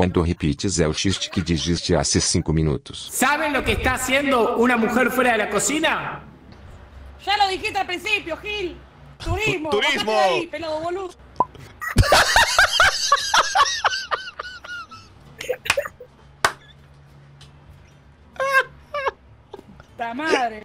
Quando repites é o xiste que digiste há 5 minutos. Sabem o que está haciendo uma mulher fuera de cozinha? cocina? Lo dijiste al principio, Gil. Turismo. Turismo. ahí, pelado boludo. ¡Ta madre!